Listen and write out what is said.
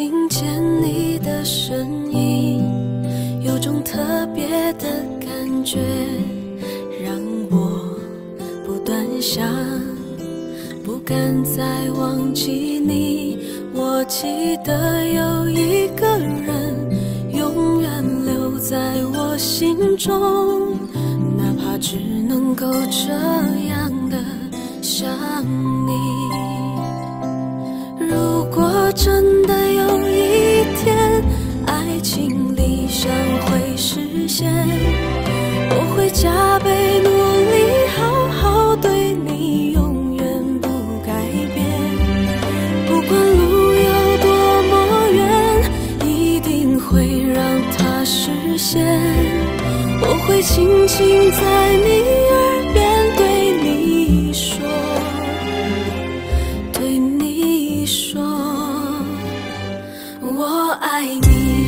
听见你的声音，有种特别的感觉，让我不断想，不敢再忘记你。我记得有一个人，永远留在我心中，哪怕只能够这样的想你。如果真的，爱情理想会实现，我会加倍努力，好好对你，永远不改变。不管路有多么远，一定会让它实现。我会轻轻在你耳边对你说。对你说，我爱你，